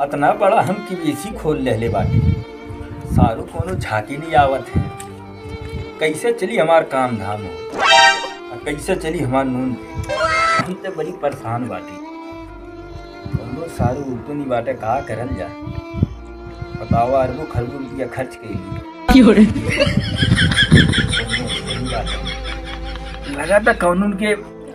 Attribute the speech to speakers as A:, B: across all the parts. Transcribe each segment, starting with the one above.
A: अतना बड़ा हम किवेसी खोल लेले बाटी। सारू कोनो झांकी नहीं आवत है। कैसे चली हमार काम धाम? हो और कैसे चली हमार नून? हम तो बड़ी परेशान बाटी। कोनो सारू उल्टो नहीं बाटे का करल जा बताओ अरबो खरबो रुपया खर्च के लिए लगा था कौन उनके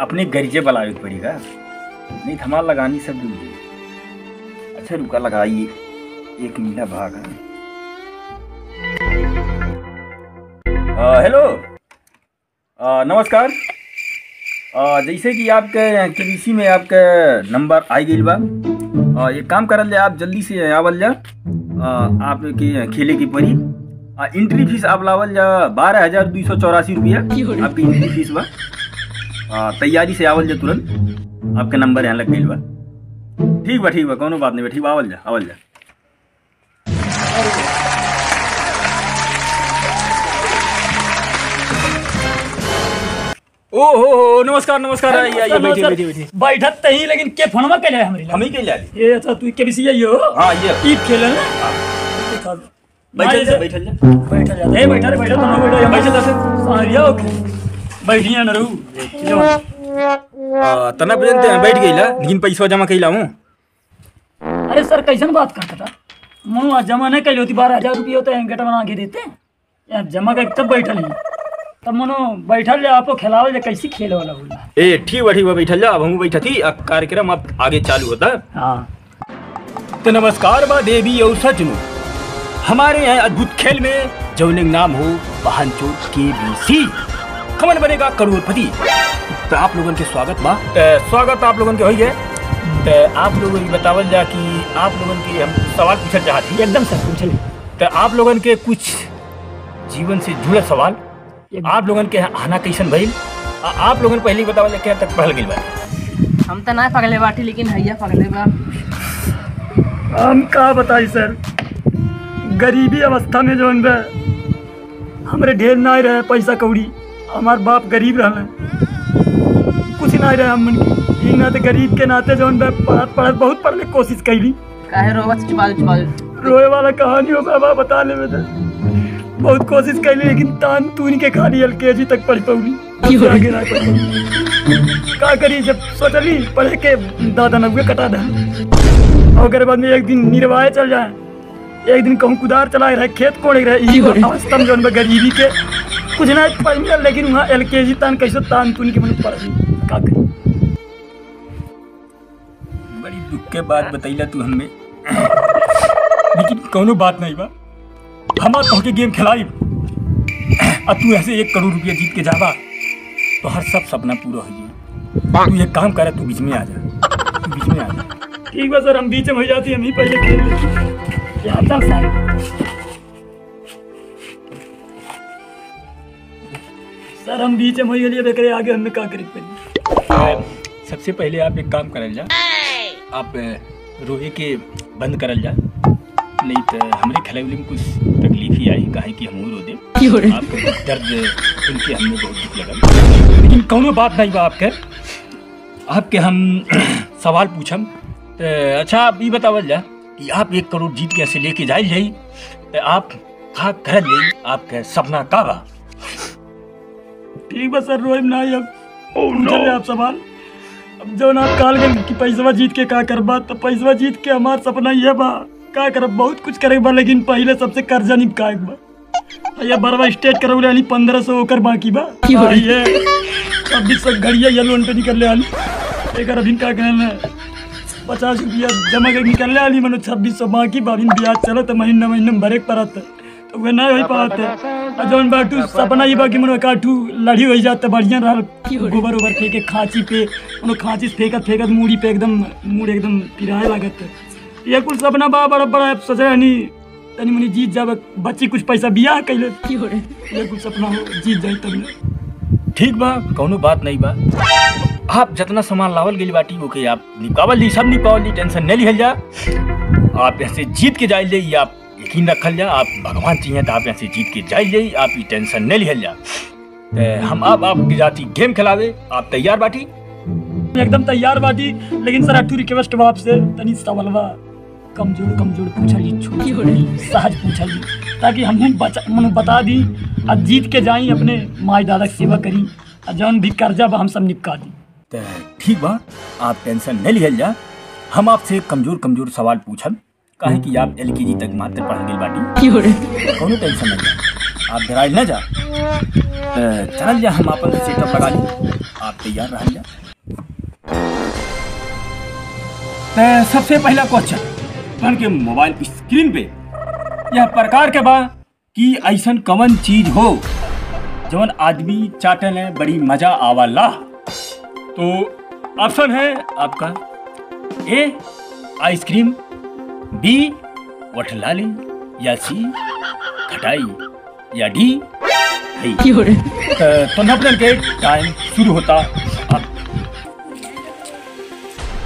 A: अपने गरीजे बलावे पड़ेगा। का नहीं थमाल लगानी सब डूब गई अच्छा रुका लगाइए। एक मीला भाग है। हेलो। नमस्कार। आ, जैसे कि आपके केबीसी में आपका नंबर आई गई बा। एक काम करल जाए आप जल्दी से आवल जा। आपके खेले की परी। आ, एंट्री फ़ीस आप लावल जा बारह हज़ार दो सौ चौरासी रुपया। आपकी इंट्री फ़ीस बा। तैयारी से आवल जा तुरंत। आपका नंबर यहाँ लग गई बा। ठीक बा ठीक बा कोनो बात नहीं बा ठीक बा आवल जा आवल जा। ओ हो हो नमस्कार नमस्कार आइए आइए बैठिए बैठिए बैठिए
B: बैठत तही लेकिन के फोनमा के ले हमरी
A: हम ही के ले
B: ये अच्छा तू के बिसी आइयो
A: हाँ? ये।
B: ई खेले ना?
A: बैठल जा। बैठल जा
B: बैठ जा। ए बैठा रे बैठा दोनों बैठो बैठ जा सारिया ओके बैठिया न रहू
A: तना पर्यंत बैठ गई ला लेकिन पैसा जमा कैला हूँ।
B: अरे सर कैसन बात करता था? मनु जमा नहीं कैली होती बारह हज़ार रुपये हैं गेटा बना के देते यार जमा कर तब बैठल ही। तब मनो बैठल जा आपको खिलावल जा कैसी खेले वाला बोला
A: ए ठीक बा ठीक बा बैठल जा अब हम बैठा थी अब कार्यक्रम अब आगे चालू होता।
B: हाँ।
A: तो नमस्कार बा देवी और सजनू हमारे यहाँ अद्भुत खेल में जौनिंग नाम हो वाहन चोट के बी सी कमन बनेगा करोड़पति। तो आप लोगन के स्वागत बा स्वागत आप लोगन के हो। गए तो आप लोगन के बतावल जा कि आप लोगन के हम सवाल पूछल चाहती
B: एकदम सर पूछल
A: तो आप लोगन के कुछ जीवन से जुड़ल सवाल। आप लोगन के आना कैसन भइल? आप लोगन पहले ही बतावल जा क्या तक पढ़ल गइल बा।
C: हम तो ना पगले बाटी लेकिन भैया पगले बा।
B: हम का बताई सर? गरीबी अवस्था में जो हमरे ढेर ना रहे पैसा कौड़ी। हमार बाप गरीब रहले। कुछ ना रहे हमन के ई नाते गरीब के नाते जौन बा पढ़त पढ़त बहुत पढ़ने की कोशिश कैली।
C: काहे रोवत चुपा दो
B: रोए वाला कहानी हो बाबा बता ले में बहुत कोशिश कैली लेकिन तान तूनी के खाली एल के जी तक पढ़ पौली। उससे आगे ना पढ़ का करी जब सोचली पढ़े के दादा नबुए कटा दे। और ओकरे बाद में एक दिन निर्वाह चल जाए। एक दिन कहूँ कुदार चलाए रहे खेत कोड़े रहे। अवस्था में गरीबी के कुछ ना पढ़ लेकिन वहाँ एल के जी तान कैसे तान तूनी के मन पढ़ का करी?
A: बड़ी दुख के बात बतैला तू हमें। लेकिन कोनो बात नहीं बा। हमार तोहके गेम खिलाई आ तू ऐसे एक करोड़ रुपया जीत के जावा तो हर सब सपना पूरा हो जाए। तू एक काम कर तू बीच में आ जा। बीच में आ जा।
B: ठीक बा सर हम बीच में हो जाती हम ही पहले खेल लेते सर हम बीच में हो गए बेकरे आगे हमें का करी
A: सबसे पहले आप एक काम करल जा। आप रोहे के बंद करल जा। नहीं तो हमरे खिलावली में कुछ तकलीफ़ ही आई काहे कि हम रो दे। आपके दर्द सुन के हमें बहुत दुख लगा। लेकिन कौनो बात नहीं बा आपके। आपके हम सवाल पूछम। तो अच्छा आप ये बतावल जा कि आप एक करोड़ जीत के ऐसे लेके जाए जाई? तो आप का कर आपके सपना का बा?
B: ठीक बा सर रोहिम ना अब पूछल ले आप सवाल। अब जो ना काल गए कि पैसवा जीत के का करबा तो पैसवा जीत के हमार सपना ये बा का करब बहुत कुछ करे बा लेकिन पहले सबसे कर्जा निपकाए के बा ये बरवा स्टेट करौले आनी पंद्रह सौ ओकर बाकी बा। ये छब्बीस सौ घड़िया ये लोन पे निकल ले आनी एक अभी का कहना है पचास रुपया जमा कर निकल ले आनी मनो छब्बीस सौ बाकी बा अभी ब्याज चलत महीना महीना में भरे के पड़त तो वे ना हो। पाते जौन बाटू सपना ये बा कि मनो काटू लड़ी हो जात बढ़िया रहल गोबर ओबर फेंके खांची पे मनो खांची से फेंकत फेंकत मूड़ी पे एकदम मूड एकदम पिराए लागत ये कुल सपना बा बड़ा बड़ा सोच रहे तनी मनी जीत जाब बच्ची कुछ पैसा बियाह कैले ये कुछ सपना हो जीत जाए तब
A: ठीक बा। कौनो बात नहीं बा। आप जितना सामान लावल गेली बाटी ओके आप निकावल ली सब निकावल ली टेंशन नहीं लिहल जा। आप ऐसे जीत के जाइल जाई आप यकीन रखल जा आप भगवान चाहिए तो आप ऐसे जीत के जाई आप ये टेंशन नहीं लिहल जा। हम अब आपकी जाती गेम खिलावे आप तैयार बाटी?
B: एकदम तैयार बाटी लेकिन सर अठू रिक्वेस्ट बा आपसे तनी सवालवा कमज़ोर कमज़ोर पूछल जी छोटी छोटी सहज पूछल जी ताकि हम बचा बता दी आ जीत के जाई अपने माई दादा की सेवा करी आ जौन भी कर्जा बा हम सब निपका दी।
A: ठीक बा आप टेंशन नहीं लिहल जा। हम आपसे कमज़ोर कमज़ोर सवाल पूछब काहे कि आप एल तक मात्र पढ़ गई बाटी। कोनो टेंशन नहीं आप डराइल न जा। चल जा हम अपन सेटअप लगा ली। आप तैयार रह जा। तो सबसे पहला क्वेश्चन तन के मोबाइल स्क्रीन पे यह प्रकार के बा कि ऐसन कवन चीज़ हो जवन आदमी चाटल है बड़ी मज़ा आवाला। तो ऑप्शन है आपका ए आइसक्रीम। बी वठलाली या सी खटाई या डी। तो नपलन के टाइम शुरू होता अब।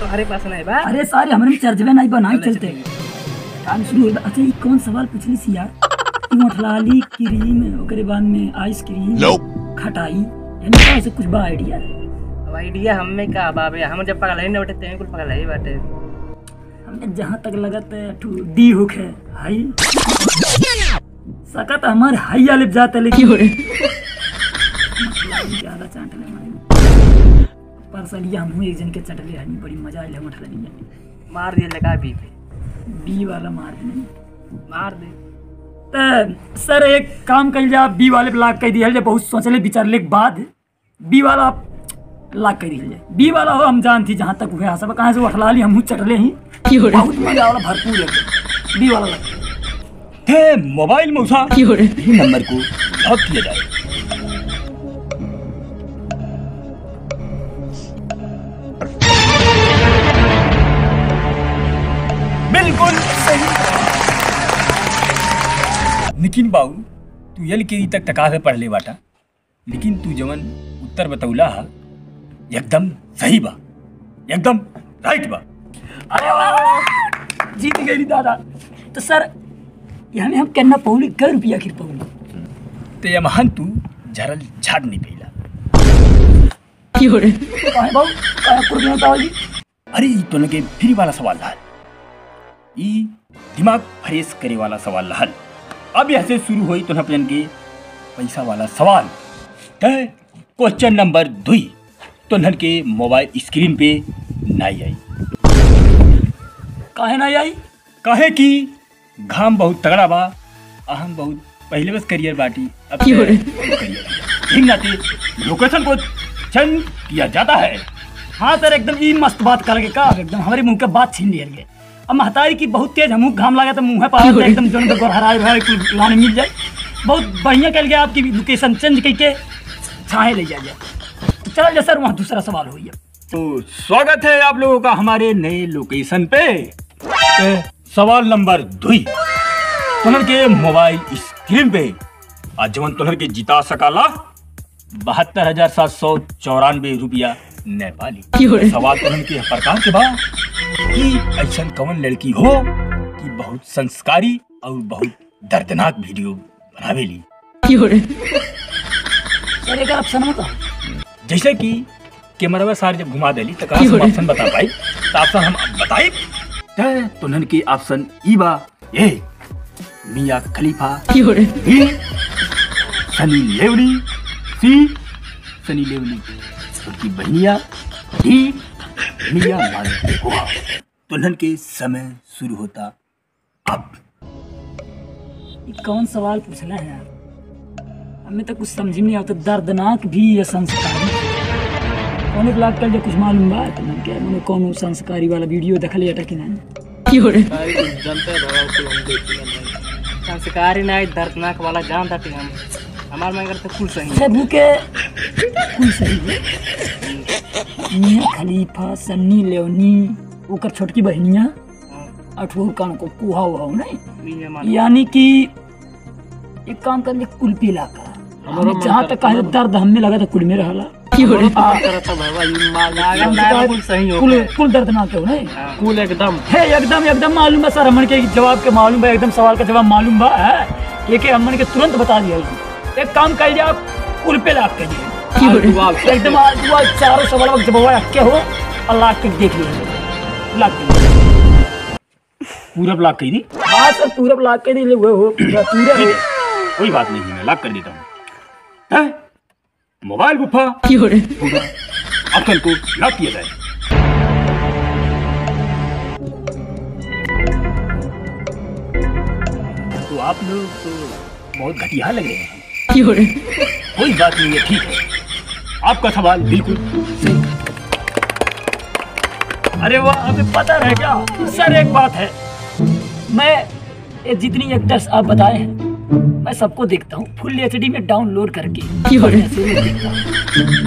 C: तुम्हारे पास नहीं बा
B: अरे सारे हमारे में चर्चवे नहीं बनाए चलते टाइम शुरू हो अच्छा ये कौन सवाल पूछली सी यार? मोठलाली क्रीम ओकरे बाद में आइसक्रीम खटाई यानी का ऐसे कुछ बा आइडिया
C: अब आइडिया हमें का बाबे हम जब पगल नहीं बैठे तेरे कुल पगल ही बैठे
B: हमें जहाँ तक लगत है ठू डी हुक है हाई। सकत हमारे हाई वाले जाते लेकिन। मोठलाली ज़्यादा चाटले हमारे परसलिया हम एक जन के चटले हनी बड़ी मज़ा आइल मोठलाली
C: मार दिए लगा बी पे।
B: बी वाला मार देनी
C: मार दे।
B: त सर एक काम कल जा बी वाले लाग कर दिया बहुत सोचले विचारले के बाद। बी वाला लाग कर दिया जाए बी वाला हो हम जानती जहाँ तक हुए सब कहाँ से उठला ली हम चटले ही। बहुत मज़ा वाला भरपूर है। बी वाला। लग
A: थे मोबाइल में उठा। ही नंबर को लॉक किया जाए बिल्कुल सही। निकिन बाबू तू यल के तक टका से पढ़ ले बाटा। लेकिन तू जवन उत्तर बतौला हा एकदम सही बा। एकदम राइट बा।
B: अरे वाह जीत गई दादा। तो सर ये हमें करना पौली कै रुपया आखिर पौली
A: ते यमहन तू झरल झाड़ नहीं पेला। अरे तो लगे फ्री वाला सवाल हल ई दिमाग फ्रेश करे वाला सवाल हल अब यहाँ से शुरू हुई तो अपने के पैसा वाला सवाल। क्वेश्चन नंबर दुई तो के मोबाइल स्क्रीन पे नहीं आई।
B: काहे नहीं आई?
A: कहे कि घाम बहुत तगड़ा बा आ हम बहुत पहले बस करियर बाटी। अब करियर नाते लोकेशन को चेंज किया जाता है।
B: हाँ सर एकदम ई मस्त बात करके का? एकदम हमारे मुँह के बात छीन लिया गया अब महतारी की बहुत तेज हमू घाम लगा तो मुँह पा एकदम जोन पे गोर हराए भराए लाने मिल जाए। बहुत बढ़िया कर गया आपकी लोकेशन चेंज करके छाए ले जाए तो चल जा सर वहाँ दूसरा सवाल हुई है
A: तो स्वागत है आप लोगों का हमारे नए लोकेशन पे। तो सवाल नंबर दुई तुनर के मोबाइल स्क्रीन पे आज जवन तुनर के जिता सकाला बहत्तर हज़ार सात सौ चौरानवे रुपया नेपाली। सवाल तुनर के प्रकार के बा कि ऐसा कौन लड़की हो कि बहुत संस्कारी और बहुत दर्दनाक वीडियो बनावेली।
B: सर एक ऑप्शन होता
A: जैसे कि कैमरा सार जब घुमा देली तो कहाँ ऑप्शन बता पाई? तो ऑप्शन हम बताई। तो नन के ऑप्शन ई बा A Mia Khalifa B Sunny Leone C Sunny Leone उनकी बहनिया डी मिया मानी हुआ तो नन के समय शुरू होता अब।
B: कौन सवाल पूछना है यार? हमें तो कुछ समझ में नहीं आता दर्दनाक भी या संस्कारी। कौन ब्लॉग कर जो कुछ मालूम बा तो मैंने क्या मैंने कौन संस्कारी वाला वीडियो देख लिया था कि नहीं?
C: जनता है बाबा कुल हम देखी संस्कारी नहीं दर्दनाक वाला जान था हम हमार में करते कुल सही है
B: सब के कुल सही है। मियाँ खलीफा सन्नी लेवनी ओकर छोटकी बहनिया अठोर कान को कुहा हुआ हो नहीं? यानी कि एक काम करने कुल पीला का हमें जहाँ तक कहे दर्द हमें लगा था कुल में रहला।
C: कुल सही हो
B: कुल कुल दर्दनाक हो नहीं?
C: कुल एकदम।
B: है एकदम एकदम मालूम है सर हमन के जवाब के मालूम है एकदम सवाल का जवाब मालूम बा है? एक हमन के तुरंत बता दिया। एक काम कर आप कुल पे लाग के जी एकदम चारों सवाल वक्त जवाब हो? लाग के देख लीजिए लाग के
A: पूरा ब्लॉक कर दी।
B: हाँ सर पूरा ब्लॉक के दिले हुए हो पूरा पूरा
A: कोई बात नहीं मैं लॉक कर देता हूँ। हैं? मोबाइल गुफा। पूरा अब कल को लॉक किया जाए। तो आप लोग तो बहुत घटिया लग रहे हैं। कोई बात नहीं है ठीक है। आपका सवाल बिल्कुल
B: अरे वाह हमें पता रह गया। सर एक बात है। मैं जितनी एक्टर्स आप बताए हैं मैं सबको देखता हूँ फुल एचडी में डाउनलोड करके।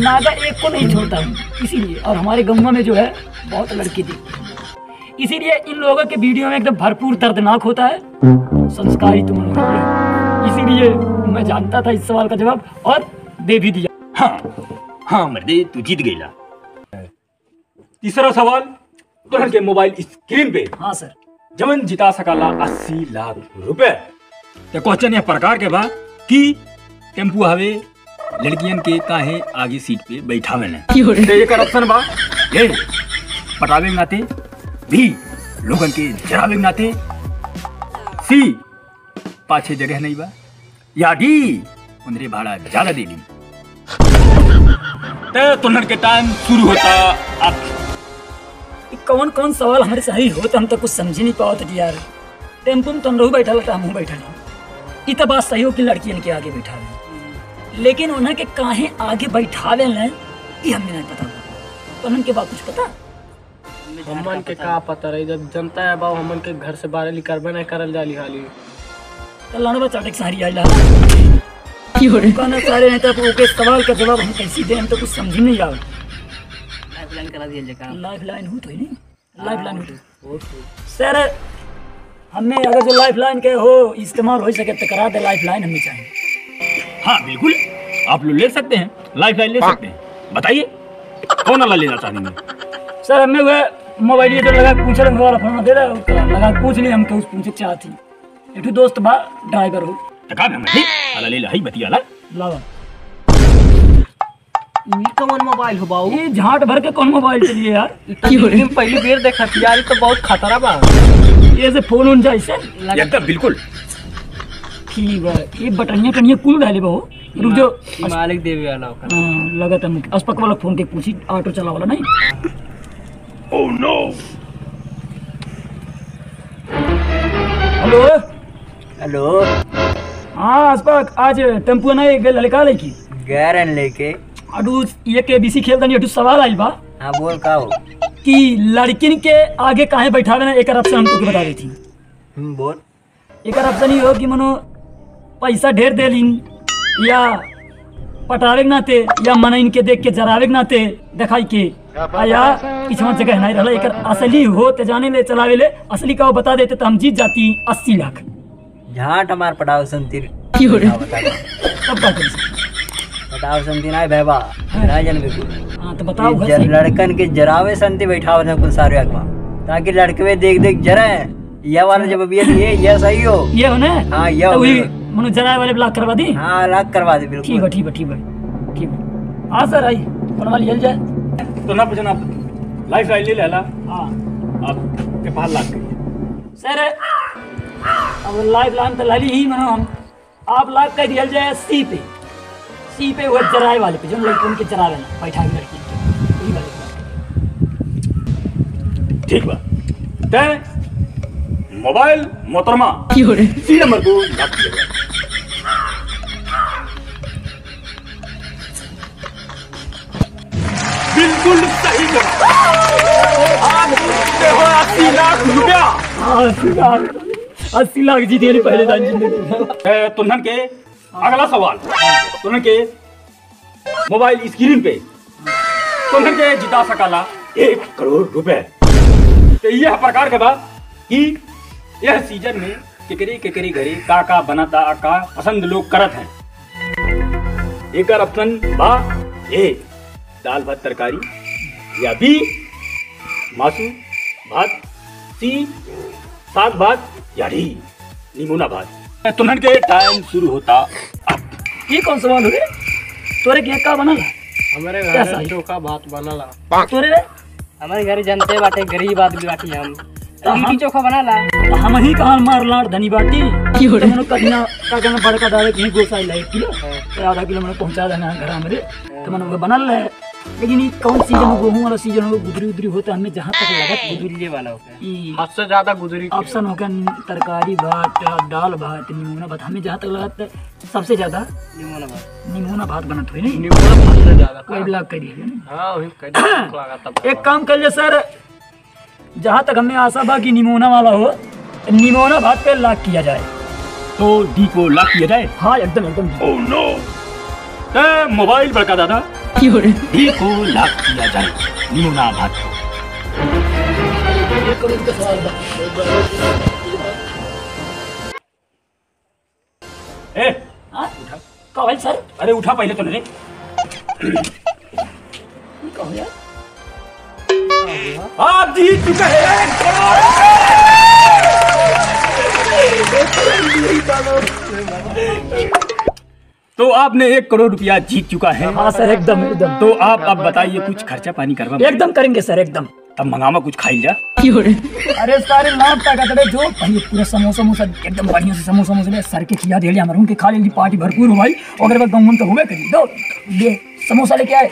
B: नागा एक को नहीं छोड़ता हूँ इसीलिए। और हमारे गंगा में जो है बहुत लड़की देखते हैं इसीलिए इन लोगों के वीडियो में एकदम भरपूर दर्दनाक होता है। संस्कारी तुम लोग इसीलिए मैं जानता था इस सवाल का जवाब और दे भी दिया।
A: हाँ हाँ मर्दे तू जीत गईला। तीसरा सवाल तुहर के मोबाइल स्क्रीन पे।
B: हाँ सर।
A: जमन जिता सकाला अस्सी लाख रुपए। तो क्वेश्चन यह प्रकार के बा कि टेंपू हवे लड़कियन के काहे आगे सीट पे बैठावे ने। तो ये करप्शन बा। ए पटावे के नाते भी लोगन के जरावे के नाते सी पाछे जगह नहीं बा। या डी उनरे भाड़ा ज़्यादा दे दी। तो तुनर के टाइम शुरू होता अब।
B: कौन कौन सवाल हमारे सही हो तो हम तो कुछ समझ ही नहीं पाओ यार। टेंपो में तुम रहू बैठा था हम बैठा नहीं ई तो बात सही हो कि लड़कियन के आगे बैठा लेकिन उन्हें के काहे आगे बैठावे ले ये हमें नहीं पता। तो उनके बात कुछ पता?
C: हमन के का पता रही? जब जनता है बाबू हमन के घर से बाहर निकलबे नहीं करल जाली हाली।
B: तो लाना चटक सारी आई ला। कहना सारे नहीं तो ओके सवाल का जवाब हम कैसे दें? हम तो कुछ समझ नहीं आवे
C: लाइफ करा दिया जका
B: लाइफ लाइन हो तो ही नहीं। लाइफ लाइन हो तो सर हमें अगर जो लाइफ लाइन के हो इस्तेमाल हो सके तो करा दे लाइफ लाइन हमें चाहिए।
A: हाँ बिल्कुल। आप लोग ले सकते हैं लाइफ लाइन ले सकते हैं। बताइए कौन वाला लेना चाहेंगे?
B: सर हमें वह मोबाइल जो लगा पूछ रहे वाला फ़ोन दे रहा है लगा पूछ लिया हम के उस पूछे चाहती एक दोस्त बा ड्राइवर हो।
A: तो का ले ला ही बतिया ला
B: लावा
C: ई कौन मोबाइल हो बाबू
B: ये झाट भर के कौन मोबाइल चलिए यार?
C: पहली बेर देखा थी यार तो बहुत खतरा बा।
B: ये से फ़ोन उन जाए से
A: एकदम बिल्कुल।
B: ठीक है ये बटनिया टनिया कुल डाले बहु रुक जो
C: मालिक देवे वाला
B: हाँ, लगा था मुझे। अस्पक वाला फ़ोन के पूछी ऑटो चला वाला नहीं हेलो?
D: हेलो।
B: हाँ अस्पक आज टेंपो ना एक लड़का। लेकी
D: गैरन लेके।
B: अडू ये के बीसी खेल दनी अडू सवाल आई बा।
D: हाँ बोल का हो?
B: कि लड़किन के आगे काहे बैठावे ना एक ऑप्शन हमको के बता देती।
D: हम्म, बोल।
B: एक ऑप्शन ही हो कि मनो पैसा ढेर दे लीन या पटावे के नाते या मन इनके देख के जरावे के नाते दिखाई के। या पिछवा जगह नहीं रहला एकर असली हो ते जाने ले चलावे ले असली का बता देते तो हम जीत जाती अस्सी लाख।
D: झाट हमार पटाव संतिर। बता दो।
B: तब का
D: पटाव संति ना भैबा। ना जन बिल्कुल
B: हाँ तो बताओ घर
D: जर
B: सही।
D: लड़कन के जरावे संति बैठाव थे कुल सारे अगवा ताकि लड़के देख देख जरे यह वाला जब अभी ये ये सही हो।
B: ये हो ना?
D: हाँ, ये
B: तो
D: हो।
B: वही
D: बिल्कुल।
B: मनो वाले ब्लॉक करवा दी?
D: हाँ अलग करवा दे
B: ठीक है
D: बिल्कुल
B: ठीक है ठीक है ठीक है। हाँ सर आई। बनवा लिया जाए।
A: तो ना पूछना लाइफ लाइन ले ला
B: हाँ।
A: आप के पास लाख करिए
B: सर अब लाइफ लाइन तो लाली ही मनो हम। आप लाख कर दिया जाए सी पे सी पे वो जराए वाले पे जो लड़के उनके जरावे ना बैठा के लड़की के।
A: ठीक बा तय? मोबाइल मोहतरमा। सी नंबर को लॉक किया बिल्कुल सही हो अस्सी लाख रुपया।
B: हाँ, अस्सी लाख अस्सी लाख जीते पहले दान ज़िंदगी। में।
A: के अगला सवाल। तुन्हन के, मोबाइल स्क्रीन पे। तुन्हन के जिता सकाला एक करोड़ रुपए। तो यह प्रकार के बा कि यह सीज़न में केकरे केकरे घरे का का बनाता का पसंद लोग करत हैं। एक ऑप्शन बा, ए, दाल भात तरकारी, या बी, मासू भात, सी, साग भात, या डी, निमोना भात। तुन्हन के टाइम शुरू होता
B: ये कौन सवाल हो? रे तोरे के का बनल
C: हमारे
B: क्या
C: घर
B: सही?
C: में चोखा भात बनला
B: तोरे रे
C: हमारे घर जनते बाटे गरीब आदमी बाटी हम। लिट्टी चोखा बना ला।
B: हम ही कहाँ मार लाट धनी बाटी? की हो मैंने कदिना का कहना बड़का दावे कहीं गोसाई लाए किलो। तो आधा किलो मैंने पहुँचा देना घर मेरे तो मैंने वो बनल है। लेकिन ये कौन सीज़न में गेहूँ वाला सीज़न में गुदरी उदरी होता है हमें जहाँ तक लगत
C: गुजरिए वाला होगा
B: ई।
C: हद से ज़्यादा गुजरी
B: ऑप्शन होगा तरकारी भात दाल भात निमोना भात। हमें जहाँ तक लगत सबसे ज़्यादा
C: निमोना भात।
B: निमोना भात बनत हुई नहीं?
C: निमोना भात से ज़्यादा
B: कोई ब्लॉक करिए
C: हाँ लगा तब
B: एक काम कर ले सर। जहाँ तक हमें आशा बा कि निमोना वाला हो निमोना भात पे लाख किया जाए।
A: तो डी को लॉक किया जाए?
B: हाँ एकदम एकदम।
A: ओह नो मोबाइल बड़का दादा। डी को किया जाए निमोना
B: करोड़।
A: ए
B: हाँ? सर
A: अरे उठा पहले तो रे
B: का यार
A: आप जीत चुके हैं तो आपने एक करोड़ रुपया जीत चुका है।
B: हाँ सर एकदम एकदम।
A: तो आप अब बताइए कुछ खर्चा पानी करवा
B: एकदम करेंगे सर एकदम।
A: तब मंगावा कुछ खाई जा।
B: अरे सारे लाभ जो। भाई पूरा समोसा समोसा एकदम बढ़िया से समोसा समोसा सर के खिया दे लिया हमारे उनके खा ले पार्टी भरपूर हो भाई अगर वक्त गम तो हुए करी। दो ये समोसा लेके आए।